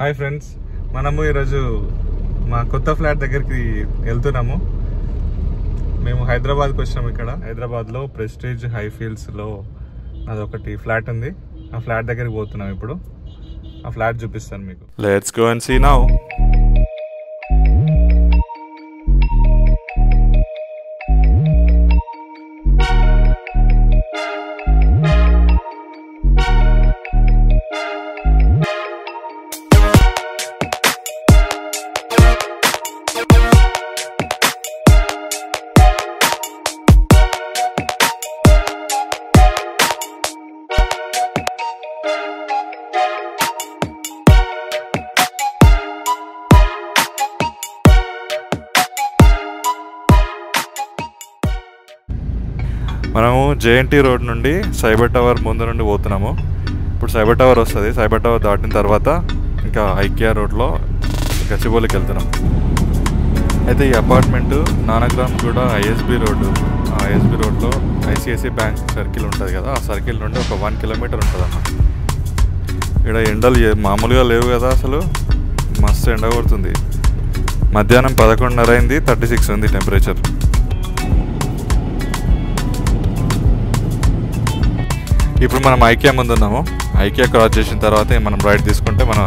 Hi friends మనము ఈరోజు మా కొత్త ఫ్లాట్ దగ్గరికి వెళ్తున్నాము. మేము హైదరాబాద్కి వచ్చినాము ఇక్కడ. హైదరాబాద్లో ప్రెస్టీజ్ హైఫీల్డ్స్లో అదొకటి ఫ్లాట్ ఉంది. ఆ ఫ్లాట్ దగ్గరికి పోతున్నాం ఇప్పుడు. ఆ ఫ్లాట్ చూపిస్తాను మీకు. Let's go and see now మనము జేఎన్టీ రోడ్ నుండి సైబర్ టవర్ ముందు నుండి పోతున్నాము. ఇప్పుడు సైబర్ టవర్ వస్తుంది. సైబర్ టవర్ దాటిన తర్వాత ఇంకా ఐకియా రోడ్లో గచ్చిబౌలికి వెళ్తున్నాం అయితే ఈ అపార్ట్మెంట్ నానగ్రామ్ కూడా ఐఎస్బి రోడ్డు ఆ ఐఎస్బి రోడ్లో ఐసిఐసి బ్యాంక్ సర్కిల్ ఉంటుంది కదా. ఆ సర్కిల్ నుండి ఒక వన్ కిలోమీటర్ ఉంటుంది అన్నమాట ఇక్కడ ఎండలు మామూలుగా లేవు కదా అసలు. మస్తు ఎండ కొడుతుంది. మధ్యాహ్నం పదకొండున్నర అయింది థర్టీ సిక్స్ ఉంది టెంపరేచర్. ఇప్పుడు మనం ఐకియా ముందు ఉన్నాము. ఐకియా క్రాస్ చేసిన తర్వాత మనం రైట్ తీసుకుంటే మన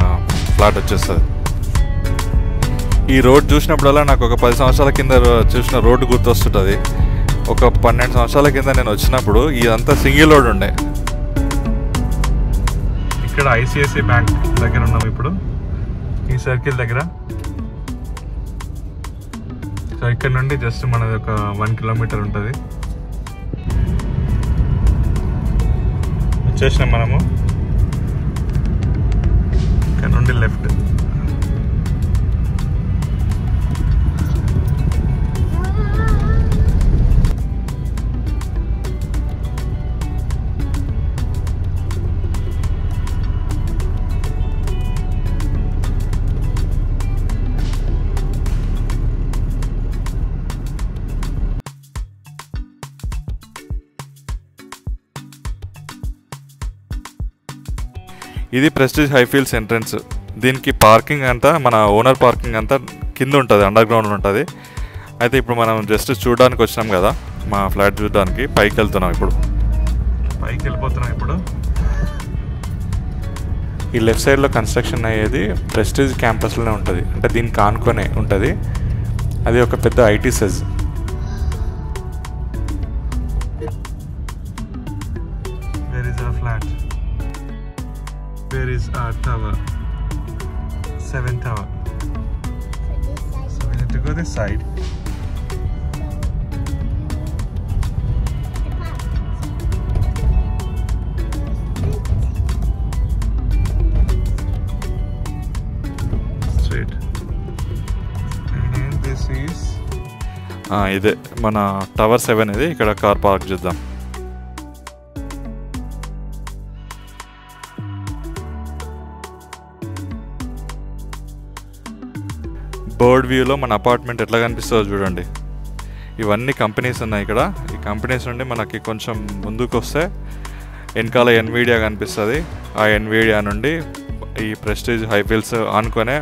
ఫ్లాట్ వచ్చేస్తుంది. ఈ రోడ్ చూసినప్పుడల్లా నాకు ఒక పది సంవత్సరాల కింద చూసిన రోడ్డు గుర్తొస్తుంటుంది. ఒక పన్నెండు సంవత్సరాల కింద నేను వచ్చినప్పుడు ఇదంతా సింగిల్ రోడ్ ఉండే. ఇక్కడ ఐసిఐసిఐ బ్యాంక్ దగ్గర ఉన్నాం ఇప్పుడు. ఈ సర్కిల్ దగ్గర. సో ఇక్కడ నుండి జస్ట్ మనది ఒక వన్ కిలోమీటర్ ఉంటుంది. వచ్చేసినాం మనము. ఇక్కడ నుండి లెఫ్ట్. ఇది ప్రెస్టీజ్ హైఫీల్డ్స్ ఎంట్రన్స్. దీనికి పార్కింగ్ అంతా మన ఓనర్ పార్కింగ్ అంతా కింద ఉంటుంది అండర్ గ్రౌండ్ ఉంటుంది. అయితే ఇప్పుడు మనం జస్ట్ చూడడానికి వచ్చినాం కదా మా ఫ్లాట్ చూడడానికి పైకి వెళ్తున్నాం ఇప్పుడు. పైకి వెళ్ళిపోతున్నాం ఇప్పుడు. ఈ లెఫ్ట్ సైడ్లో కన్స్ట్రక్షన్ అయ్యేది ప్రెస్టీజ్ క్యాంపస్లోనే ఉంటుంది. అంటే దీనికి ఆనుకొనే ఉంటుంది. అది ఒక పెద్ద IT SEZ. Where is our tower? Seven tower. So we need to go this side. Straight. And this is ఇదే మన టవర్ సెవెన్ ఇది ఇక్కడ కార్ పార్క్ చేద్దాం బర్డ్ వ్యూలో మన అపార్ట్మెంట్ ఎట్లా కనిపిస్తుందో చూడండి. ఇవన్నీ కంపెనీస్ ఉన్నాయి ఇక్కడ. ఈ కంపెనీస్ నుండి మనకి కొంచెం ముందుకు వస్తే వెనకాల ఎన్వీడియా కనిపిస్తుంది. ఆ ఎన్వీడియా నుండి ఈ ప్రెస్టీజ్ హైఫీల్డ్స్ ఆనుకొనే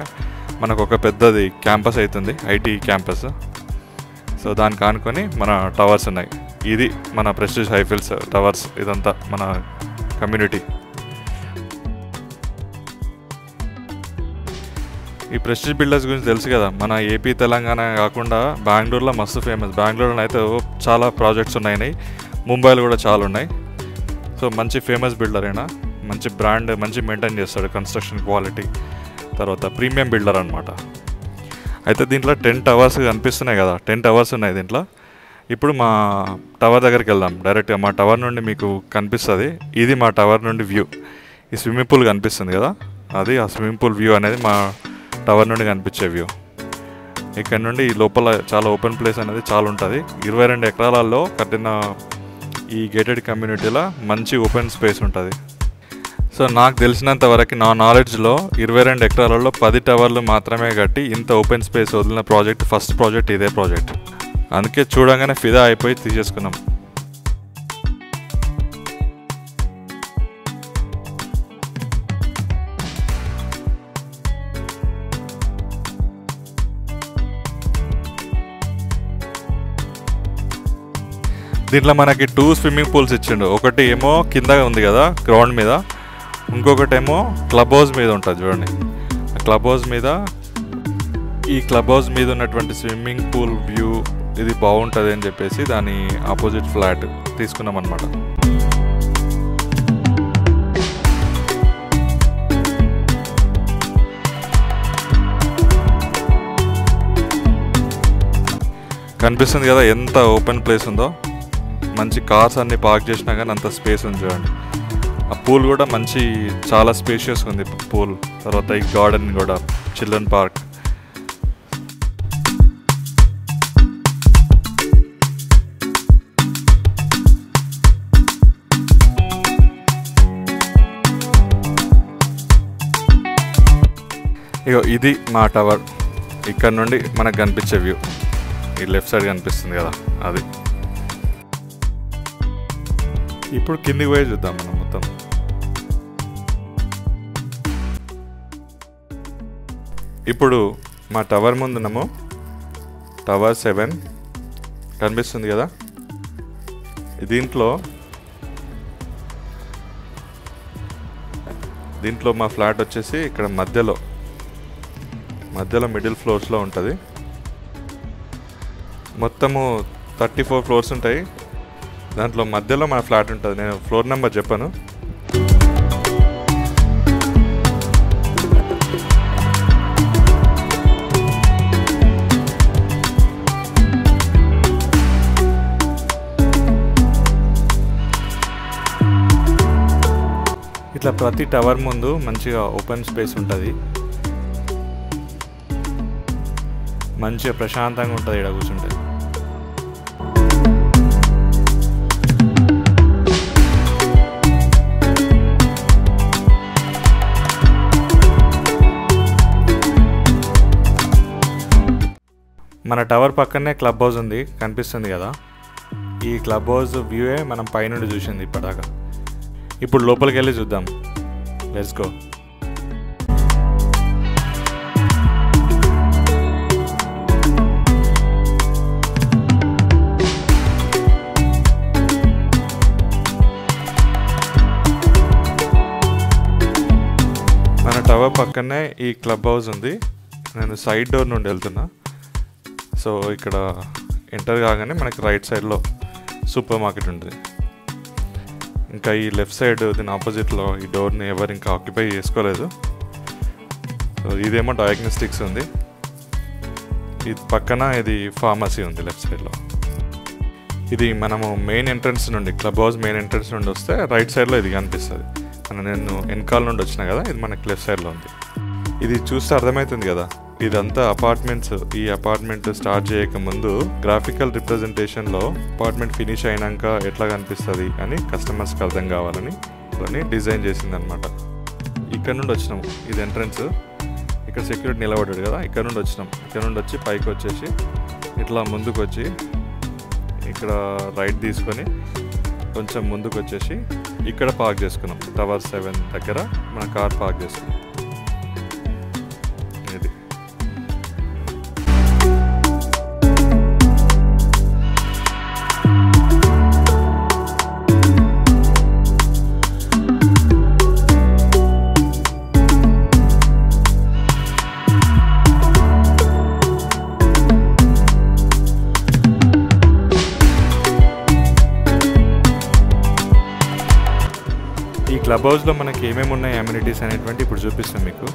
మనకు ఒక పెద్దది క్యాంపస్ అవుతుంది ఐటీ క్యాంపస్. సో దానికి ఆనుకొని మన టవర్స్ ఉన్నాయి. ఇది మన ప్రెస్టీజ్ హైఫీల్స్ టవర్స్ ఇదంతా మన కమ్యూనిటీ. ఈ ప్రెస్టీజ్ బిల్డర్స్ గురించి తెలుసు కదా. మన ఏపీ తెలంగాణ కాకుండా బెంగళూరులో మస్తు ఫేమస్ బెంగళూరులో అయితే చాలా ప్రాజెక్ట్స్ ఉన్నాయి ముంబైలో కూడా చాలా ఉన్నాయి. సో మంచి ఫేమస్ బిల్డర్ అయినా మంచి బ్రాండ్ మంచి మెయింటైన్ చేస్తాడు కన్స్ట్రక్షన్ క్వాలిటీ తర్వాత ప్రీమియం బిల్డర్ అనమాట అయితే దీంట్లో టెన్ టవర్స్ కనిపిస్తున్నాయి కదా. టెన్ టవర్స్ ఉన్నాయి దీంట్లో. ఇప్పుడు మా టవర్ దగ్గరికి వెళ్దాం. డైరెక్ట్గా మా టవర్ నుండి మీకు కనిపిస్తుంది. ఇది మా టవర్ నుండి వ్యూ ఈ స్విమ్మింగ్ పూల్ కనిపిస్తుంది కదా. అది ఆ స్విమ్మింగ్ పూల్ వ్యూ అనేది మా టవర్ నుండి కనిపించే వ్యూ. ఇక్కడ నుండి ఈ లోపల చాలా ఓపెన్ ప్లేస్ అనేది చాలా ఉంటుంది. ఇరవై రెండు ఎకరాలలో కట్టిన ఈ గేటెడ్ కమ్యూనిటీలో మంచి ఓపెన్ స్పేస్ ఉంటుంది. సో నాకు తెలిసినంత వరకు నా నాలెడ్జ్లో ఇరవై రెండు ఎకరాలలో పది టవర్లు మాత్రమే కట్టి ఇంత ఓపెన్ స్పేస్ వదిలిన ప్రాజెక్ట్ ఫస్ట్ ప్రాజెక్ట్ ఇదే ప్రాజెక్ట్. అందుకే చూడంగానే ఫిదా అయిపోయి తీసేసుకున్నాం. దీంట్లో మనకి టూ స్విమ్మింగ్ పూల్స్ ఇచ్చిండు. ఒకటి ఏమో కింద ఉంది కదా గ్రౌండ్ మీద. ఇంకొకటి ఏమో క్లబ్ హౌస్ మీద ఉంటుంది చూడండి. క్లబ్ హౌస్ మీద ఈ క్లబ్ హౌస్ మీద ఉన్నటువంటి స్విమ్మింగ్ పూల్ వ్యూ ఇది బాగుంటుంది అని చెప్పేసి దాని ఆపోజిట్ ఫ్లాట్ తీసుకున్నాం అనమాట కనిపిస్తుంది కదా ఎంత ఓపెన్ ప్లేస్ ఉందో. మంచి కార్స్ అన్ని పార్క్ చేసినా కానీ అంత స్పేస్ ఉంది చూడండి. ఆ పూల్ కూడా మంచి చాలా స్పేషియస్ ఉంది పూల్. తర్వాత ఈ గార్డెన్ కూడా చిల్డ్రన్ పార్క్. ఇగో ఇది మా టవర్. ఇక్కడ నుండి మనకు కనిపించే వ్యూ. ఈ లెఫ్ట్ సైడ్ కనిపిస్తుంది కదా అది. ఇప్పుడు కిందికి పోయి చూద్దాం మనం మొత్తం. ఇప్పుడు మా టవర్ ముందున్నాము టవర్ సెవెన్. కనిపిస్తుంది కదా? దీంట్లో దీంట్లో మా ఫ్లాట్ వచ్చేసి ఇక్కడ మధ్యలో మధ్యలో మిడిల్ ఫ్లోర్స్లో ఉంటుంది. మొత్తము థర్టీ ఫోర్ ఫ్లోర్స్ ఉంటాయి. దాంట్లో మధ్యలో మన ఫ్లాట్ ఉంటుంది. నేను ఫ్లోర్ నెంబర్ చెప్పాను. ఇట్లా ప్రతి టవర్ ముందు మంచిగా ఓపెన్ స్పేస్ ఉంటుంది. మంచిగా ప్రశాంతంగా ఉంటుంది ఇక్కడ కూర్చుంటే. మన టవర్ పక్కనే క్లబ్ హౌస్ ఉంది కనిపిస్తుంది కదా. ఈ క్లబ్ హౌస్ వ్యూయే మనం పైనుండి చూసింది ఇప్పటిదాకా. ఇప్పుడు లోపలికి వెళ్ళి చూద్దాం. లెట్స్ గో మన టవర్ పక్కనే ఈ క్లబ్ హౌస్ ఉంది. నేను సైడ్ డోర్ నుండి వెళ్తున్నా. సో ఇక్కడ ఎంటర్ కాగానే మనకి రైట్ సైడ్లో సూపర్ మార్కెట్ ఉంటుంది. ఇంకా ఈ లెఫ్ట్ సైడ్ దీని ఆపోజిట్లో ఈ డోర్ని ఎవరు ఇంకా ఆక్యుపై చేసుకోలేదు. సో ఇదేమో డయాగ్నోస్టిక్స్ ఉంది. ఇది పక్కన ఇది ఫార్మసీ ఉంది లెఫ్ట్ సైడ్లో ఇది మనము మెయిన్ ఎంట్రన్స్ నుండి క్లబ్ హౌస్ మెయిన్ ఎంట్రన్స్ నుండి వస్తే రైట్ సైడ్లో ఇది కనిపిస్తుంది. నేను వెనకాల నుండి వచ్చిన కదా ఇది మనకి లెఫ్ట్ సైడ్లో ఉంది. ఇది చూస్తే అర్థమవుతుంది కదా. ఇదంతా అపార్ట్మెంట్స్ ఈ అపార్ట్మెంట్ స్టార్ట్ చేయక ముందు గ్రాఫికల్ రిప్రజెంటేషన్లో అపార్ట్మెంట్ ఫినిష్ అయినాక ఎట్లా కనిపిస్తుంది అని కస్టమర్స్కి అర్థం కావాలని దాన్ని డిజైన్ చేసిందనమాట ఇక్కడ నుండి వచ్చినాం. ఇది ఎంట్రన్స్ ఇక్కడ సెక్యూరిటీ నిలబడ్డాడు కదా ఇక్కడ నుండి వచ్చినాం. ఇక్కడ నుండి వచ్చి పైకి వచ్చేసి ఇట్లా ముందుకు వచ్చి ఇక్కడ రైట్ తీసుకొని కొంచెం ముందుకు వచ్చేసి ఇక్కడ పార్క్ చేసుకున్నాం. టవర్ సెవెన్ దగ్గర మన కార్ పార్క్ చేసుకున్నాం. క్లబ్ హౌస్లో మనకి ఏమేమి ఉన్నాయి అమ్యూనిటీస్ అనేటువంటి ఇప్పుడు చూపిస్తాం మీకు.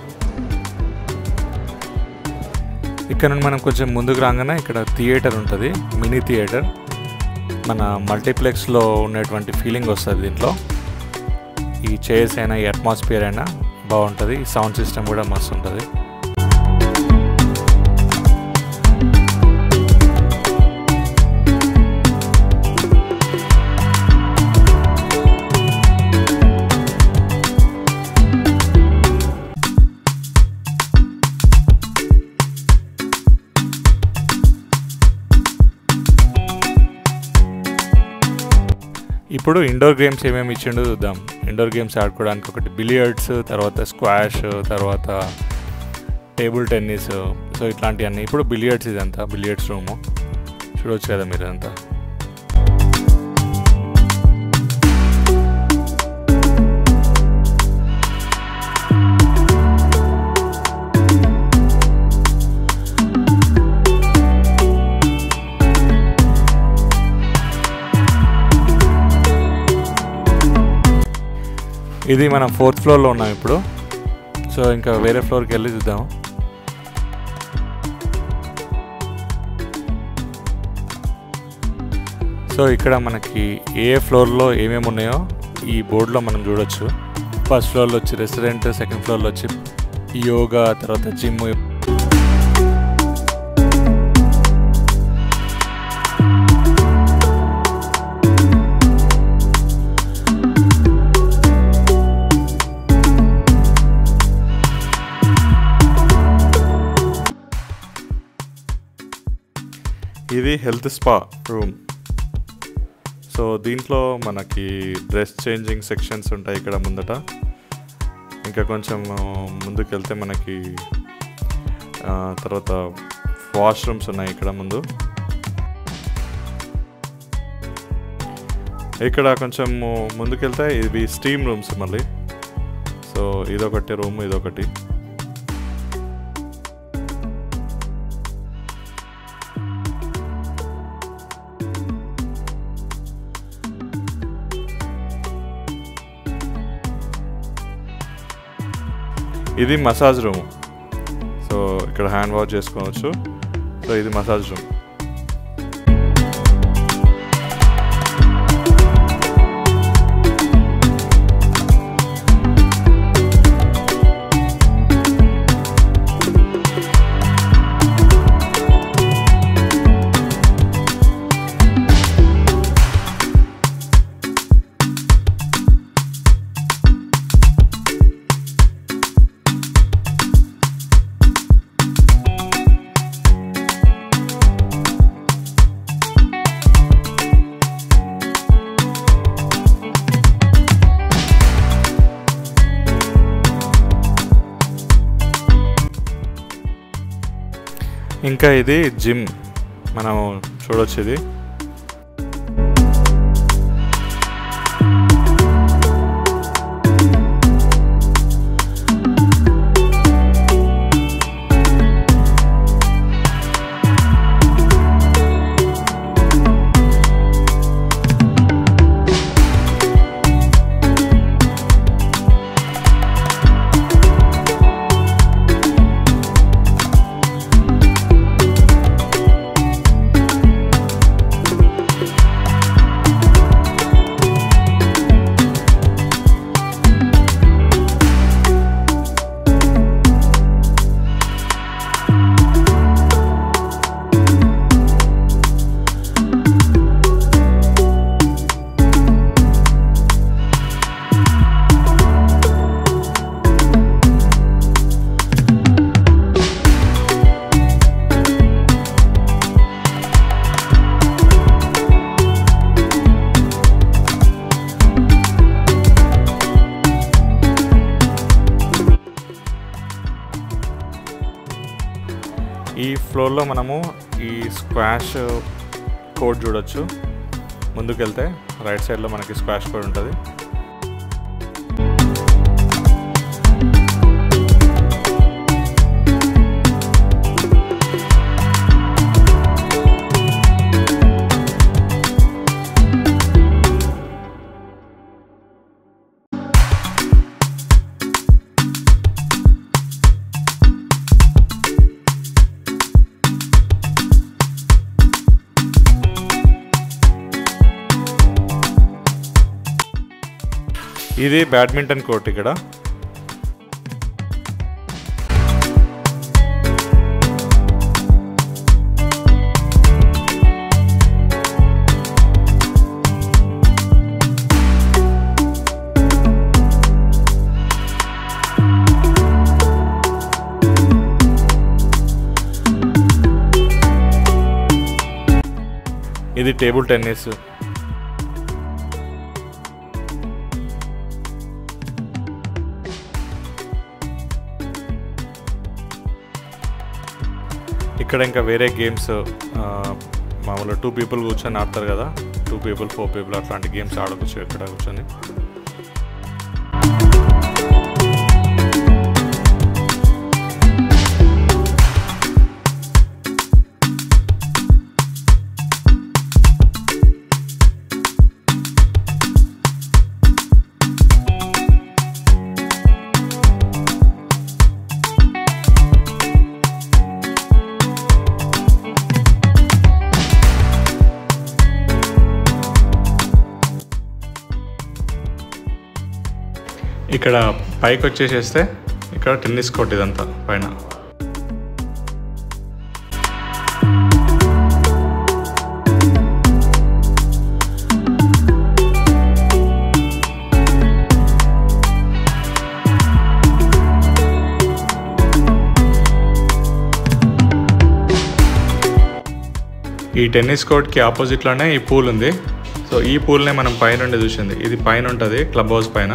ఇక్కడ నుండి మనం కొంచెం ముందుకు రాగానే ఇక్కడ థియేటర్ ఉంటుంది మినీ థియేటర్. మన మల్టీప్లెక్స్లో ఉన్నటువంటి ఫీలింగ్ వస్తుంది దీంట్లో. ఈ చైర్స్ అయినా ఈ అట్మాస్ఫియర్ అయినా బాగుంటుంది ఈ సౌండ్ సిస్టమ్ కూడా మస్తు ఉంటుంది. ఇప్పుడు ఇండోర్ గేమ్స్ ఏమేమి ఇచ్చిండో చూద్దాం. ఇండోర్ గేమ్స్ ఆడుకోవడానికి ఒకటి బిలియర్డ్స్ తర్వాత స్క్వాష్ తర్వాత టేబుల్ టెన్నిస్ సో ఇట్లాంటివన్నీ. ఇప్పుడు బిలియర్డ్స్ ఇదంతా బిలియర్డ్స్ రూము చూడవచ్చు కదా మీరు ఇదంతా ఇది మనం ఫోర్త్ ఫ్లోర్లో ఉన్నాం ఇప్పుడు. సో ఇంకా వేరే ఫ్లోర్కి వెళ్ళి చూద్దాం. సో ఇక్కడ మనకి ఏ ఫ్లోర్లో ఏమేమి ఉన్నాయో ఈ బోర్డులో మనం చూడొచ్చు. ఫస్ట్ ఫ్లోర్లో వచ్చి రెస్టారెంట్ సెకండ్ ఫ్లోర్లో వచ్చి యోగా తర్వాత జిమ్ ఇది హెల్త్ స్పా రూమ్. సో దీంట్లో మనకి డ్రెస్ చేంజింగ్ సెక్షన్స్ ఉంటాయి ఇక్కడ ముందట. ఇంకా కొంచెం ముందుకెళ్తే మనకి తర్వాత వాష్రూమ్స్ ఉన్నాయి ఇక్కడ ముందు. ఇక్కడ కొంచెం ముందుకెళ్తే ఇవి స్టీమ్ రూమ్స్ మళ్ళీ. సో ఇదొకటి రూమ్ ఇదొకటి. ఇది మసాజ్ రూమ్. సో ఇక్కడ హ్యాండ్ వాష్ చేసుకోవచ్చు. సో ఇది మసాజ్ రూమ్. ఇంకా ఇది జిమ్. మనం చూడొచ్చు ఇది కంట్రోల్లో మనము ఈ స్క్వాష్ కోడ్ చూడొచ్చు. ముందుకెళ్తే రైట్ సైడ్లో మనకి స్క్వాష్ కోడ్ ఉంటుంది. ఇది బ్యాడ్మింటన్ కోర్ట్ ఇక్కడ. ఇది టేబుల్ టెన్నిస్. ఇక్కడ ఇంకా వేరే గేమ్స్ మామూలుగా టూ పీపుల్ కూర్చొని ఆడతారు కదా. టూ పీపుల్ ఫోర్ పీపుల్ అట్లాంటి గేమ్స్ ఆడవచ్చు ఇక్కడ కూర్చొని. ఇక్కడ పైకి వచ్చేసేస్తే ఇక్కడ టెన్నిస్ కోర్ట్ ఇదంతా పైన. ఈ టెన్నిస్ కోర్ట్కి ఆపోజిట్లోనే ఈ పూల్ ఉంది. సో ఈ పూల్నే మనం పైనుండి చూసింది. ఇది పైన ఉంటుంది క్లబ్ హౌస్ పైన.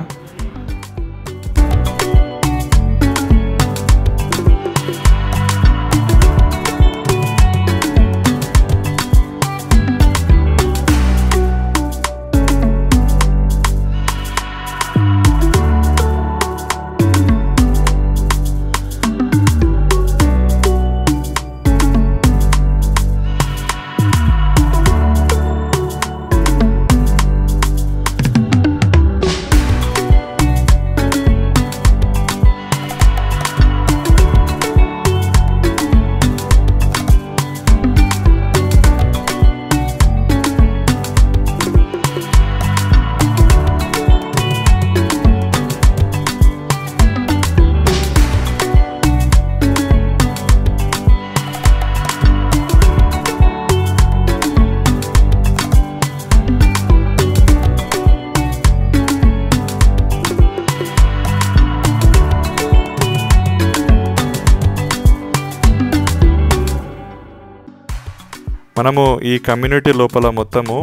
మనము ఈ కమ్యూనిటీ లోపల మొత్తము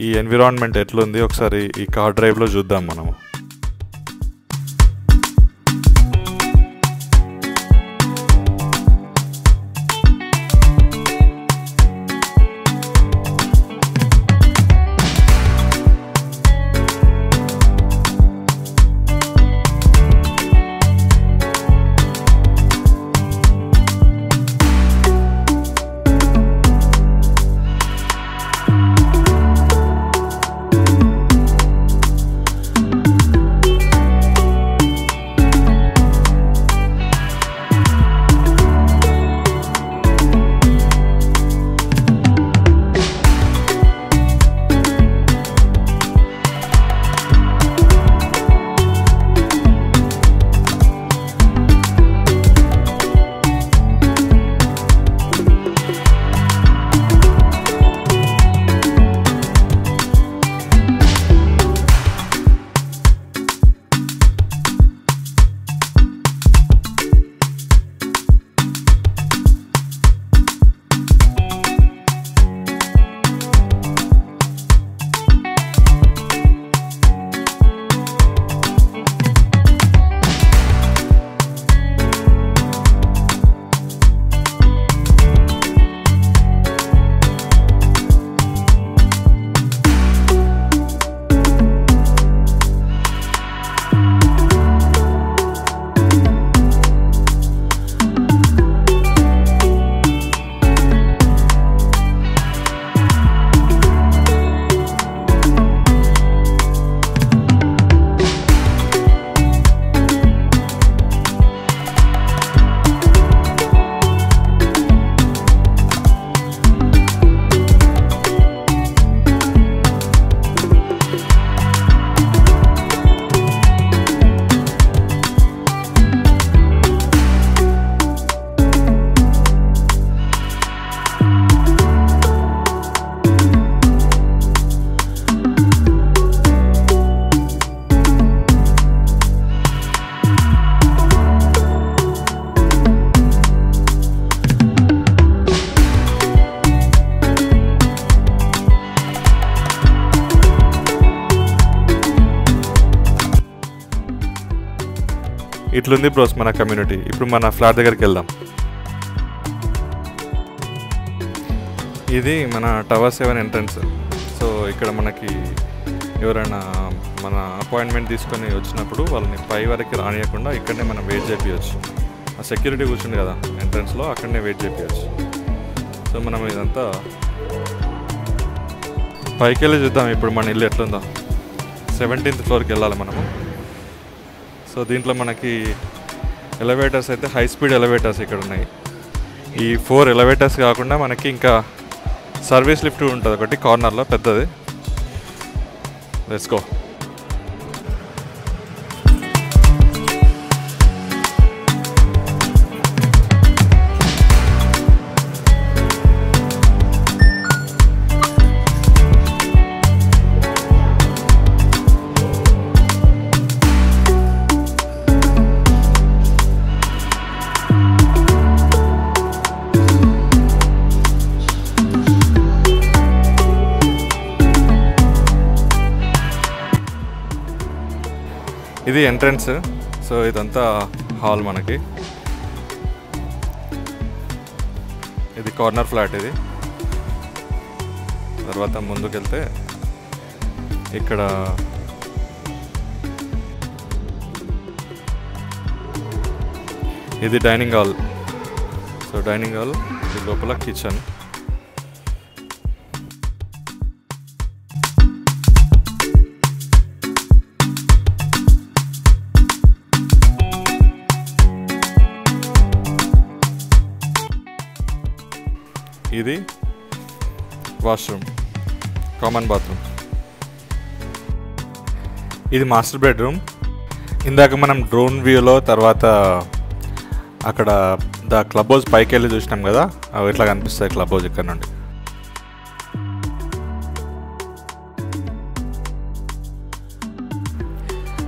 ఈ ఎన్విరాన్మెంట్ ఎట్లుంది? ఒకసారి ఈ కార్ డ్రైవ్లో చూద్దాం మనము. ఇట్లుంది బ్రోస్ మన కమ్యూనిటీ ఇప్పుడు మన ఫ్లాట్ దగ్గరికి వెళ్దాం. ఇది మన టవర్ సెవెన్ ఎంట్రన్స్ సో ఇక్కడ మనకి ఎవరైనా మన అపాయింట్మెంట్ తీసుకొని వచ్చినప్పుడు వాళ్ళని పై వరకు రానియకుండా ఇక్కడనే మనం వెయిట్ చేపించవచ్చు ఆ సెక్యూరిటీ కూర్చుంది కదా ఎంట్రన్స్లో అక్కడనే వెయిట్ చేపించవచ్చు సో మనం ఇదంతా పైకి వెళ్ళి చూద్దాం. ఇప్పుడు మన ఇల్లు ఎట్లుందో. సెవెంటీన్త్ ఫ్లోర్కి వెళ్ళాలి మనము. సో దీంట్లో మనకి ఎలివేటర్స్ అయితే హై స్పీడ్ ఎలివేటర్స్ ఇక్కడ ఉన్నాయి. ఈ ఫోర్ ఎలివేటర్స్ కాకుండా మనకి ఇంకా సర్వీస్ లిఫ్ట్ ఉంటుంది. ఒకటి కార్నర్లో పెద్దది. లెట్స్ గో ఇది ఎంట్రన్స్ సో ఇదంతా హాల్ మనకి. ఇది కార్నర్ ఫ్లాట్ ఇది. తర్వాత ముందుకెళ్తే ఇక్కడ ఇది dining hall so dining hall ఇది లోపల కిచెన్ ఇది వాష్రూమ్ కామన్ బాత్రూమ్ ఇది మాస్టర్ బెడ్రూమ్ ఇందాక మనం డ్రోన్ వ్యూలో తర్వాత అక్కడ ద క్లబ్ హౌస్ పైకి వెళ్ళి చూసినాం కదా అవి ఇట్లా కనిపిస్తాయి క్లబ్ హౌస్ ఇక్కడ నుండి?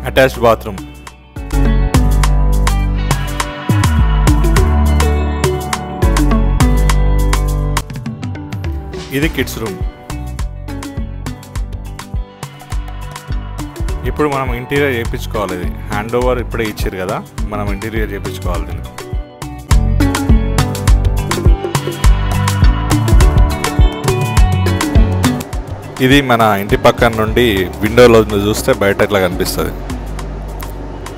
అటాచ్డ్ బాత్రూమ్ ఇది కిడ్స్ రూమ్. ఇప్పుడు మనం ఇంటీరియర్ చేయించుకోవాలి. ఇది హ్యాండ్ ఓవర్ ఇప్పుడే ఇచ్చారు కదా మనం ఇంటీరియర్ చేయించుకోవాలి దీన్ని ఇది మన ఇంటి పక్కన నుండి విండోలో చూస్తే బయట ఇట్లా కనిపిస్తుంది.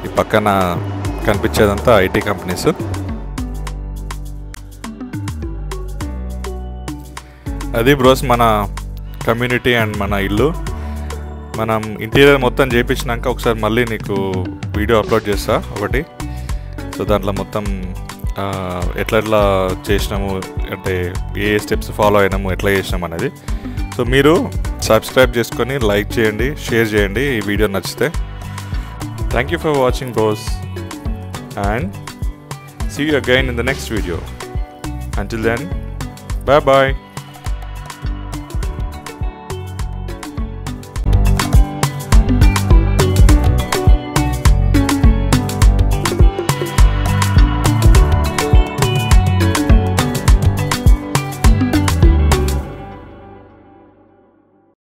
ఈ పక్కన కనిపించేదంతా ఐటీ కంపెనీస్. అది బ్రోస్ మన కమ్యూనిటీ అండ్ మన ఇల్లు. మనం ఇంటీరియర్ మొత్తం చేయించినాక ఒకసారి మళ్ళీ నీకు వీడియో అప్లోడ్ చేస్తా ఒకటి. సో దాంట్లో మొత్తం ఎట్లా ఎట్లా చేసినాము అంటే ఏ స్టెప్స్ ఫాలో అయినాము ఎట్లా చేసినాము అనేది. సో మీరు సబ్స్క్రైబ్ చేసుకొని లైక్ చేయండి షేర్ చేయండి ఈ వీడియో నచ్చితే. Thank you for watching bros and see you again in the next video until then bye bye